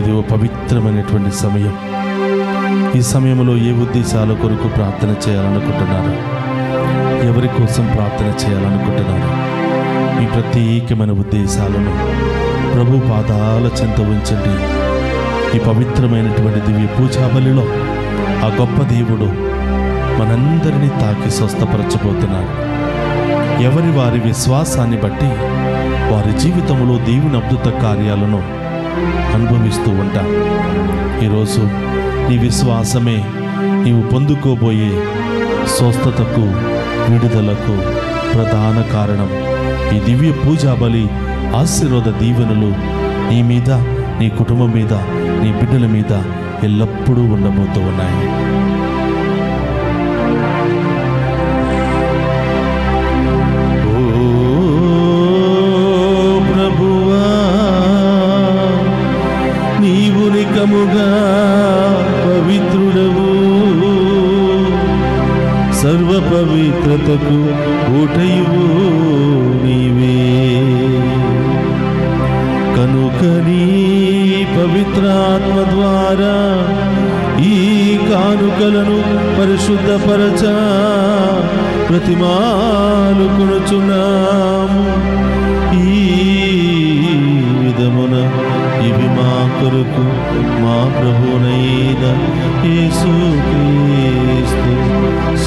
ఇది ఓ పవిత్రమైనటువంటి సమయం. ఈ సమయంలో ఏ ఉద్దేశాల కొరకు ప్రార్థన చేయాలనుకుంటున్నారు? ఎవరి కోసం ప్రార్థన చేయాలనుకుంటున్నారు మీ ప్రత్యేకమైన ఉద్దేశాలను ప్రభు పాదాల చెంత ఉంచండి. ఈ పవిత్రమైనటువంటి దివ్య పూజాబలిలో ఆ గొప్ప దేవుడు మనందరినీ తాకి స్వస్థపరచబోతున్నాడు. ఎవరి వారి విశ్వాసాన్ని బట్టి వారి జీవితంలో దేవుని అద్భుత కార్యాలను అనుభవిస్తూ ఉంటాం. ఈరోజు నీ విశ్వాసమే నీవు పొందుకోబోయే స్వస్థతకు విడుదలకు ప్రధాన కారణం ఈ దివ్య పూజా బలి ఆశీర్వాద దీవెనలు నీ మీద నీ కుటుంబం మీద నీ బిడ్డల మీద ఎల్లప్పుడూ ఉండబోతూ ఉన్నాయి.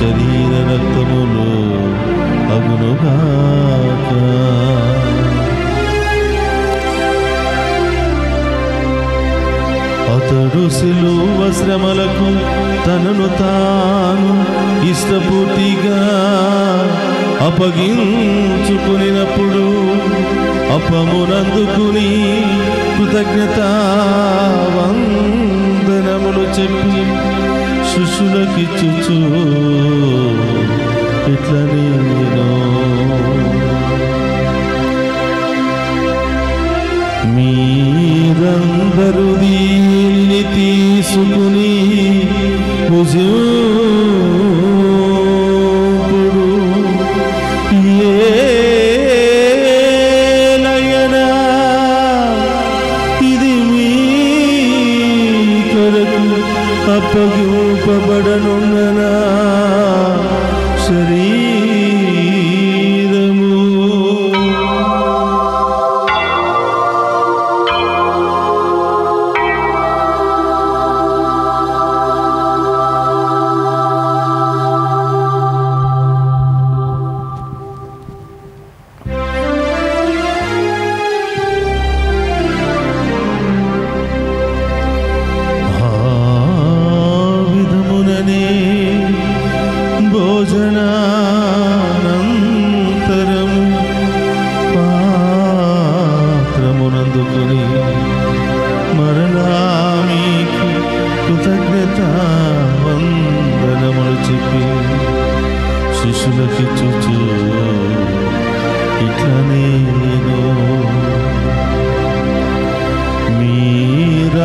శరీర రక్తములు అగునుగాక అతడు సిలువ శ్రమలకు తనను తాను ఇష్టపూర్తిగా అప్పగించుకునినప్పుడు అపమునందుకుని కృతజ్ఞత వందనములు చెప్పి శిష్యులకిచ్చుచు ఇట్లా నేను మీరందరూ దీనిని తీసుకుని భుజింపుడు. ఏలయనా ఇది మీ కొరకు అప్పగింపబడనున్ననా கோபப்படணும்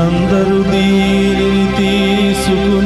అందరూ దీనిని తీసుకుని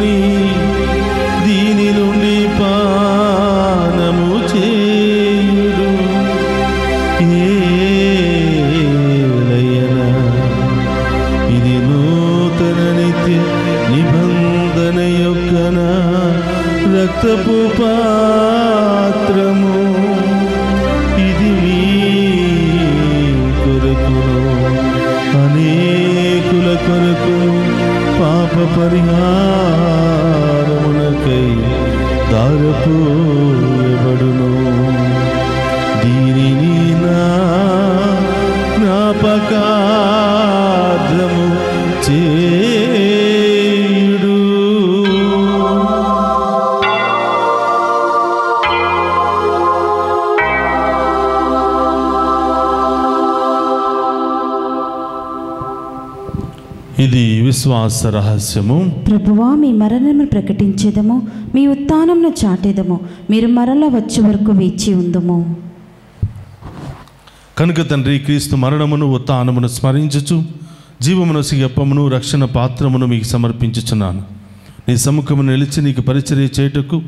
విశ్వాస రహస్యము. ప్రభువా మీ మరణమును ప్రకటించేదము మీ ఉత్థానమును చాటేదము మీరు మరల వచ్చే వరకు వేచి ఉందము. కనుక తండ్రి క్రీస్తు మరణమును ఉత్థానమును స్మరించుచు జీవమును సిగప్పమును రక్షణ పాత్రమును మీకు సమర్పించుచున్నాను. నీ సముఖము నిలిచి నీకు పరిచర్య చేయుటకు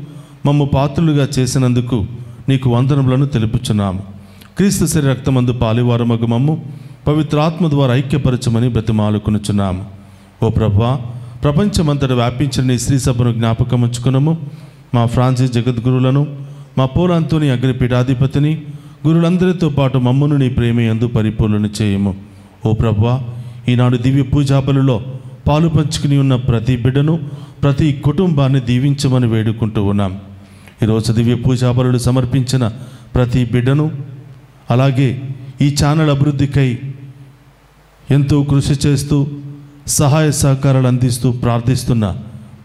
మమ్ము పాత్రులుగా చేసినందుకు నీకు వందనములను తెలుపుచున్నాము. క్రీస్తు శరీర రక్తమందు పాలివారమగు మమ్ము పవిత్రాత్మ ద్వారా ఐక్యపరచమని బ్రతిమాలుకొనుచున్నాము. ఓ ప్రభా ప్రపంచమంతటా వ్యాపించిన నీ శ్రీ సభను జ్ఞాపకం ఉంచుకున్నాము మా ఫ్రాన్సిస్ జగద్గురులను మా పోలాంతోని అగ్నిపీఠాధిపతిని గురులందరితో పాటు మమ్మను నీ ప్రేమ ఎందు పరిపూర్ణను చేయము. ఓ ప్రభా ఈనాడు దివ్య పూజాబలులో పాలు పంచుకుని ఉన్న ప్రతి బిడ్డను ప్రతి కుటుంబాన్ని దీవించమని వేడుకుంటూ ఉన్నాం. ఈరోజు దివ్య పూజాబలులు సమర్పించిన ప్రతి బిడ్డను అలాగే ఈ ఛానల్ అభివృద్ధికై ఎంతో కృషి చేస్తూ సహాయ సహకారాలు అందిస్తూ ప్రార్థిస్తున్న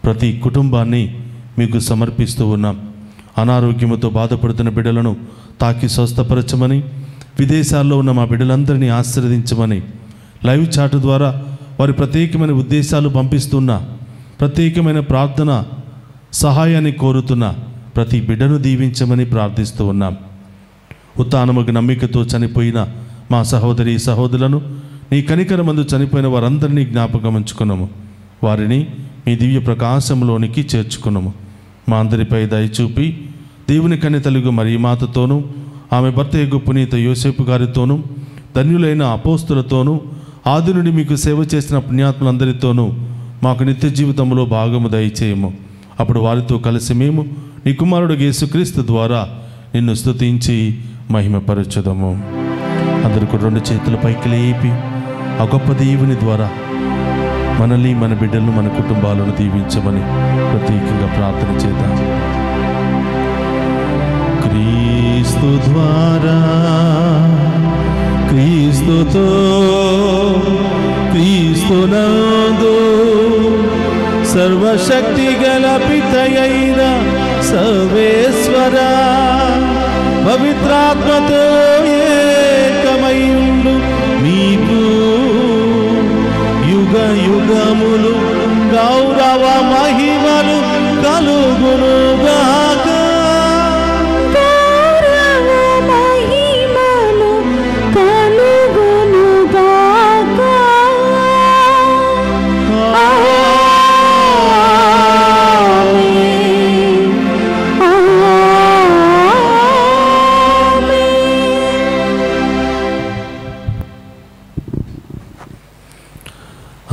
ప్రతి కుటుంబాన్ని మీకు సమర్పిస్తూ ఉన్నాం. అనారోగ్యంతో బాధపడుతున్న బిడ్డలను తాకి స్వస్థపరచమని విదేశాల్లో ఉన్న మా బిడ్డలందరినీ ఆశీర్వదించమని లైవ్ చాట్ ద్వారా వారి ప్రత్యేకమైన ఉద్దేశాలు పంపిస్తున్న ప్రత్యేకమైన ప్రార్థన సహాయాన్ని కోరుతున్న ప్రతి బిడ్డను దీవించమని ప్రార్థిస్తూ ఉన్నాం. ఉత్తానముకు నమ్మికతో చనిపోయిన మా సహోదరి సహోదరులను నీ కనికరమందు చనిపోయిన వారందరినీ జ్ఞాపకం ఉంచుకున్నాము. వారిని మీ దివ్య ప్రకాశంలోనికి చేర్చుకున్నాము. మా అందరిపై దయ చూపి దేవుని కన్య తెలుగు మరి మాతతోనూ ఆమె భర్త ఎగ్గు పునీత యోసేపు గారితోనూ ధన్యులైన అపోస్తులతోనూ ఆది నుండి మీకు సేవ చేసిన పుణ్యాత్ములందరితోనూ మాకు నిత్య జీవితంలో భాగము దయచేయము. అప్పుడు వారితో కలిసి మేము నీ కుమారుడు యేసుక్రీస్తు ద్వారా నిన్ను స్తుతించి మహిమపరచుదము. అందరికీ రెండు చేతుల పైకి లేపి ఆ గొప్ప దేవుని ద్వారా మనల్ని మన బిడ్డలను మన కుటుంబాలను దీవించమని ప్రత్యేకంగా ప్రార్థన చేద్దాం. క్రీస్తు ద్వారా క్రీస్తుతో క్రీస్తునందు సర్వశక్తి గల పితయైన సర్వేశ్వర పవిత్రాత్మతో యుగ యుగములు గౌరవ మహిమలు కలుగునుగాక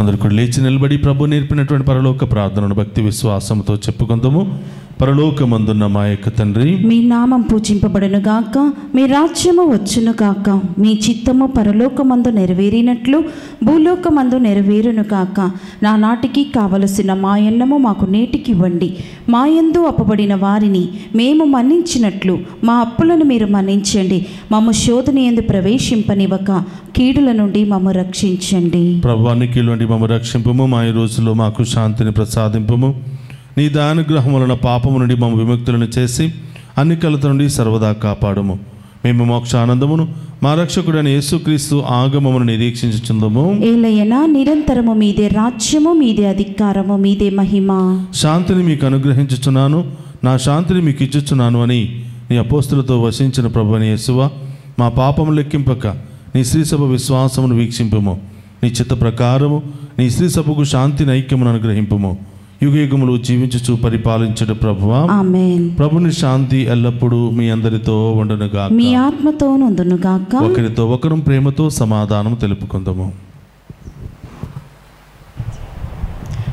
అందరు కూడా లేచి నిలబడి ప్రభు నేర్పినటువంటి పరలోక ప్రార్థనను భక్తి విశ్వాసంతో చెప్పుకుందాము. పరలోకమందున్న మా యొక్క తండ్రి. మీ నామం పూజింపబడును గాక మీ రాజ్యము వచ్చును గాక మీ చిత్తము పరలోకమందు నెరవేరినట్లు భూలోకమందు నెరవేరును గాక. నా నాటికి కావలసిన మా ఎన్నము మాకు నేటికి ఇవ్వండి. మా యందు అప్పబడిన వారిని మేము మన్నించినట్లు మా అప్పులను మీరు మన్నించండి. మమ్మ శోధన ఎందు ప్రవేశింపనివ్వక కీడుల నుండి మమ్మ రక్షించండి. ప్రభువానికి నుండి మమ్మ రక్షింపము. మా ఈ రోజుల్లో మాకు శాంతిని ప్రసాదింపము. నీ దానుగ్రహం వలన పాపము నుండి మమ్మ విముక్తులను చేసి అన్ని కలత నుండి సర్వదా కాపాడము. మేము మోక్ష ఆనందమును మా రక్షకుడైన యేసుక్రీస్తు ఆగమమును నిరీక్షించుచుందము. ఏలయనా నిరంతరము మీదే రాజ్యము మీదే అధికారము మీదే మహిమ. శాంతిని మీకు అనుగ్రహించుచున్నాను నా శాంతిని మీకు ఇచ్చుచున్నాను అని నీ అపోస్తులతో వసించిన ప్రభుని యేసువ మా పాపము లెక్కింపక నీ శ్రీసభ విశ్వాసమును వీక్షింపుము. నీ చిత్త ప్రకారము నీ శ్రీసభకు శాంతిని ఐక్యమును అనుగ్రహింపుము. యుగయుగములు జీవించుచు పరిపాలించడు ప్రభువా. ప్రభుని శాంతి ఎల్లప్పుడూ మీ అందరితో ఉండనుగా మీ ఆత్మతో ఒకరితో ఒకరు ప్రేమతో సమాధానం తెలుపుకుందాము.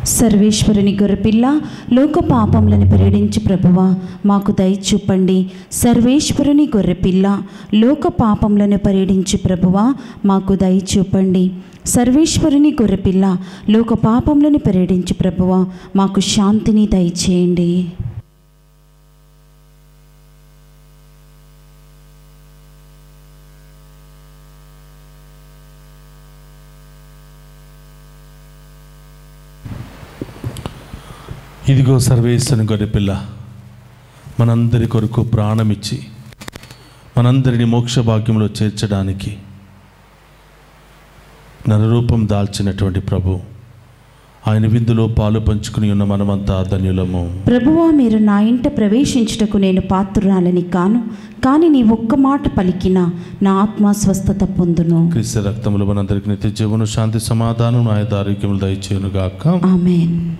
సర్వేశ్వరుని గొర్రెపిల్ల లోక పాపములను పరిడించి ప్రభువా. మాకు దయ చూపండి. సర్వేశ్వరుని గొర్రెపిల్ల లోక పాపములను పరిడించి ప్రభువా. మాకు దయ చూపండి. సర్వేశ్వరుని గొర్రెపిల్ల లోక పాపములను పర్యటించి ప్రభువ మాకు శాంతిని దయచేయండి. ఇదిగో సర్వేశ్వరుని గొర్రెపిల్ల మనందరి కొరకు ప్రాణమిచ్చి మనందరిని మోక్ష భాగ్యంలో చేర్చడానికి నరరూపం దాల్చినటువంటి ప్రభు ఆయన విందులో పాలు పంచుకుని ఉన్న మనమంతా ధన్యులము. ప్రభువా మీరు నా ఇంట ప్రవేశించుటకు నేను పాత్రురాలని కాను కానీ నీ ఒక్క మాట పలికిన నా ఆత్మ స్వస్థత పొందును. క్రీస్తు రక్తములు మనందరికి నిత్య జీవను శాంతి సమాధానం ఆయన ఆరోగ్యములు దయచేయును గాక ఆమెన్.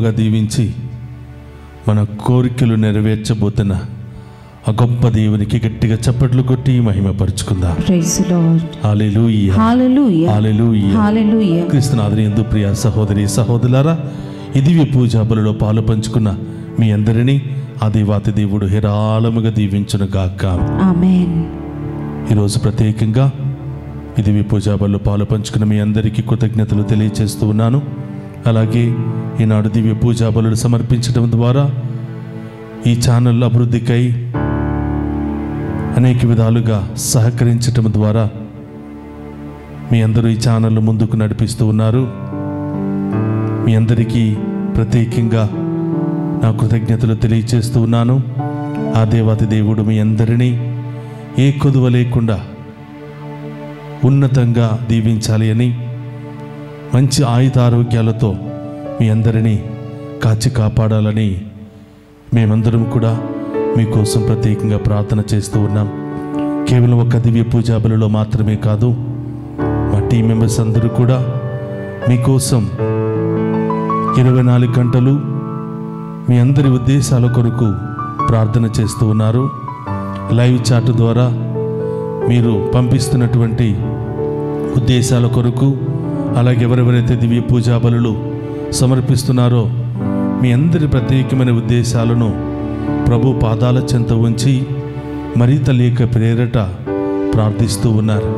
గొప్పగా దీవించి మన కోరికలు నెరవేర్చబోతున్న ఆ గొప్ప దేవునికి గట్టిగా చప్పట్లు కొట్టి మహిమపరుచుకుందాం. క్రీస్తునాథుని ఎందు ప్రియ సహోదరి సహోదరులారా ఈ దివ్య పూజా బలిలో పాలు పంచుకున్న మీ అందరినీ ఆ దేవాతి దేవుడు హేరాళముగా దీవించును గాక. ఈరోజు ప్రత్యేకంగా ఈ దివ్య పూజా బలిలో పాలు పంచుకున్న మీ అందరికీ కృతజ్ఞతలు తెలియజేస్తూ ఉన్నాను. అలాగే ఈనాడు దివ్య పూజా బలు సమర్పించడం ద్వారా ఈ ఛానల్ అభివృద్ధికై అనేక విధాలుగా సహకరించటం ద్వారా మీ అందరూ ఈ ఛానల్ ముందుకు నడిపిస్తూ ఉన్నారు. మీ అందరికీ ప్రత్యేకంగా నా కృతజ్ఞతలు తెలియజేస్తూ ఉన్నాను. ఆ దేవాతి దేవుడు మీ అందరినీ ఏ కొదువ లేకుండా ఉన్నతంగా దీవించాలి అని మంచి ఆయుధారోగ్యాలతో మీ అందరినీ కాచి కాపాడాలని మేమందరం కూడా మీకోసం ప్రత్యేకంగా ప్రార్థన చేస్తూ ఉన్నాం. కేవలం ఒక దివ్య పూజా బలిలో మాత్రమే కాదు మా టీం మెంబర్స్ అందరూ కూడా మీకోసం ఇరవై నాలుగు గంటలు మీ అందరి ఉద్దేశాల కొరకు ప్రార్థన చేస్తూ ఉన్నారు. లైవ్ చాట్ ద్వారా మీరు పంపిస్తున్నటువంటి ఉద్దేశాల కొరకు అలాగే ఎవరెవరైతే దివ్య పూజా బలులు సమర్పిస్తున్నారో మీ అందరి ప్రత్యేకమైన ఉద్దేశాలను ప్రభు పాదాల చెంత ఉంచి మరింత లేక ప్రేరట ప్రార్థిస్తూ ఉన్నారు.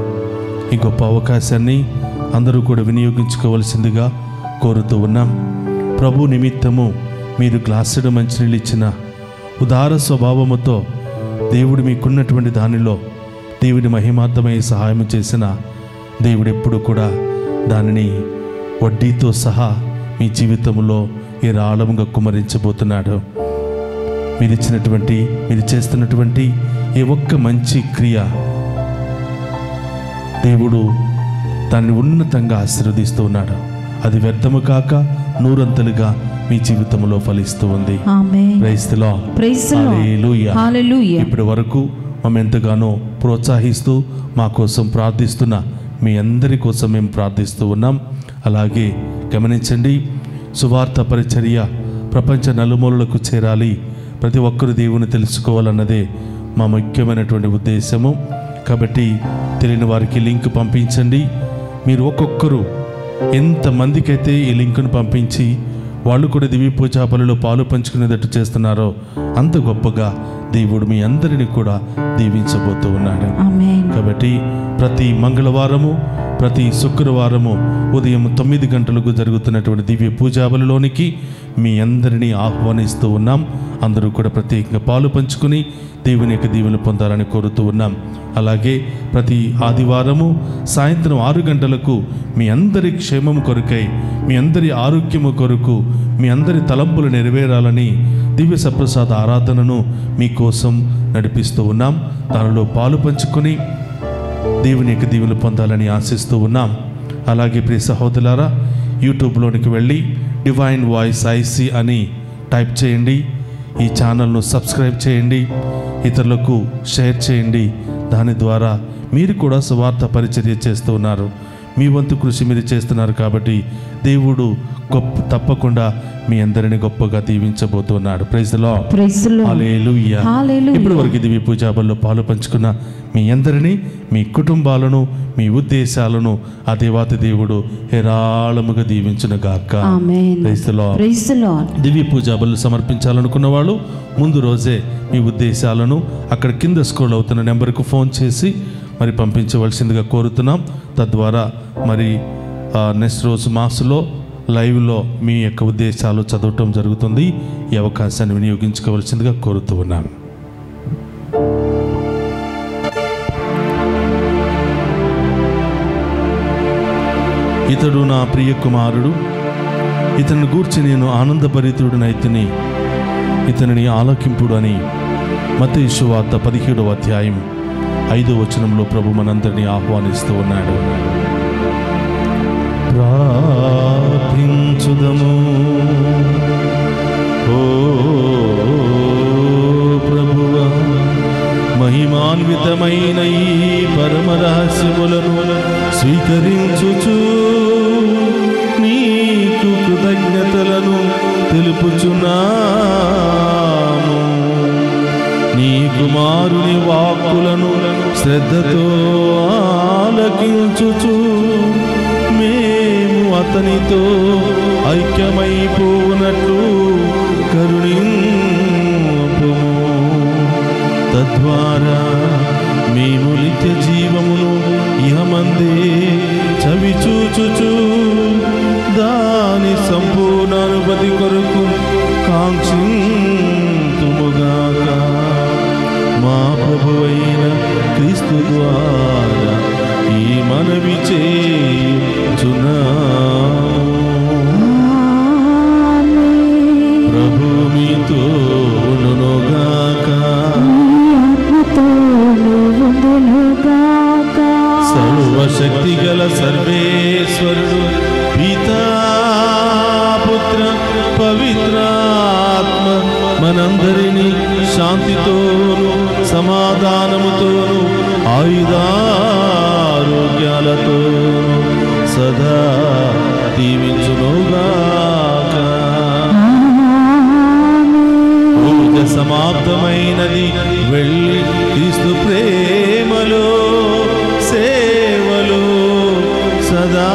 ఈ గొప్ప అవకాశాన్ని అందరూ కూడా వినియోగించుకోవలసిందిగా కోరుతూ ఉన్నాం. ప్రభు నిమిత్తము మీరు గ్లాసుడు మంచినీళ్ళు ఇచ్చిన ఉదార స్వభావముతో దేవుడు మీకున్నటువంటి దానిలో దేవుడి మహిమార్థమై సహాయం చేసిన దేవుడు ఎప్పుడు కూడా దానిని వడ్డీతో సహా మీ జీవితంలో ఏరాళముగా కుమరించబోతున్నాడు. మీరు ఇచ్చినటువంటి మీరు చేస్తున్నటువంటి ఏ ఒక్క మంచి క్రియ దేవుడు దాన్ని ఉన్నతంగా ఆశీర్వదిస్తూ ఉన్నాడు. అది వ్యర్థము కాక నూరంతలుగా మీ జీవితంలో ఫలిస్తూ ఉంది. ఇప్పటి వరకు మేము ఎంతగానో ప్రోత్సహిస్తూ మా కోసం ప్రార్థిస్తున్న మీ అందరి కోసం మేము ప్రార్థిస్తూ ఉన్నాం. అలాగే గమనించండి సువార్త పరిచర్య ప్రపంచ నలుమూలలకు చేరాలి. ప్రతి ఒక్కరు దేవుని తెలుసుకోవాలన్నదే మా ముఖ్యమైనటువంటి ఉద్దేశము. కాబట్టి తెలియని వారికి లింక్ పంపించండి. మీరు ఒక్కొక్కరు ఎంతమందికైతే ఈ లింకును పంపించి వాళ్ళు కూడా పూజా పనులు పాలు పంచుకునేటట్టు చేస్తున్నారో అంత గొప్పగా దేవుడు మీ అందరిని కూడా దీవించబోతూ ఉన్నాడు. కాబట్టి ప్రతి మంగళవారము ప్రతి శుక్రవారము ఉదయం తొమ్మిది గంటలకు జరుగుతున్నటువంటి దివ్య పూజాబలిలోనికి మీ అందరినీ ఆహ్వానిస్తూ ఉన్నాం. అందరూ కూడా ప్రత్యేకంగా పాలు పంచుకుని దేవుని యొక్క దీవెనలు పొందాలని కోరుతూ ఉన్నాం. అలాగే ప్రతి ఆదివారము సాయంత్రం ఆరు గంటలకు మీ అందరి క్షేమం కొరకై మీ అందరి ఆరోగ్యము కొరకు మీ అందరి తలంపులు నెరవేరాలని దివ్య సప్రసాద ఆరాధనను మీకోసం నడిపిస్తూ ఉన్నాం. దానిలో పాలు పంచుకొని దేవుని యొక్క దీవులు పొందాలని ఆశిస్తూ ఉన్నాం. అలాగే ప్రియ సహోదరులారా యూట్యూబ్లోనికి వెళ్ళి డివైన్ వాయిస్ ఐసి అని టైప్ చేయండి. ఈ ఛానల్ను సబ్స్క్రైబ్ చేయండి. ఇతరులకు షేర్ చేయండి. దాని ద్వారా మీరు కూడా సువార్త పరిచర్య చేస్తూ ఉన్నారు. మీ వంతు కృషి మీరు చేస్తున్నారు కాబట్టి దేవుడు గొప్ప తప్పకుండా మీ అందరిని గొప్పగా దీవించబోతున్నాడు. ప్రైజ్లో ప్రైజ్ లార్డ్ హల్లెలూయా హల్లెలూయా. ఇప్పటి వరకు దివ్య పూజాబల్లో పాలు పంచుకున్న మీ అందరినీ మీ కుటుంబాలను మీ ఉద్దేశాలను ఆ దేవాతి దేవుడు హేరాళముగా దీవించును గాక దివ్య పూజాబలు సమర్పించాలనుకున్న వాళ్ళు ముందు రోజే మీ ఉద్దేశాలను అక్కడ కింద స్క్రోల్ అవుతున్న నెంబర్కు ఫోన్ చేసి మరి పంపించవలసిందిగా కోరుతున్నాం. తద్వారా మరి నెక్స్ట్ రోజు మాసులో లైవ్లో మీ యొక్క ఉద్దేశాలు చదవటం జరుగుతుంది. ఈ అవకాశాన్ని వినియోగించుకోవలసిందిగా కోరుతూ ఉన్నాను. ఇతడు నా ప్రియ కుమారుడు. ఇతని గూర్చి నేను ఆనందభరితుడినైతిని ఇతనిని ఆలోకింపుడు అని మతేషు వార్త పదిహేడవ అధ్యాయం ఐదో వచనంలో ప్రభు మనందరినీ ఆహ్వానిస్తూ ఉన్నాడు. ప్రార్థించుదము ఓ ప్రభువ మహిమాన్వితమైన ఈ పరమ స్వీకరించుచు నీకు కృతజ్ఞతలను తెలుపుచున్నాను. నీ కుమారుని వాక్కులను శ్రద్ధతో ఆలకించుచు అతనితో ఐక్యమైపోనట్లు కరుణింపుము. తద్వారా మేము నిత్య జీవమును ఇహమందే చవి చూచుచు దాని సంపూర్ణ అనుమతి కొరకు కాంక్షింతుముగాక. మా ప్రభువైన క్రీస్తు ద్వారా మనవి చేయుచున్నాము ప్రభు మీతో ఉండునుగాక సర్వశక్తి గల సర్వేశ్వరుడు పితా పుత్ర పవిత్రాత్మ మనందరినీ శాంతితోను సమాధానముతోను ఆయుధారోగ్యాలతోను సదా దీవించునుగాక. పూజ సమాప్తమైనది వెళ్ళి క్రీస్తు ప్రేమలో సేవలో సదా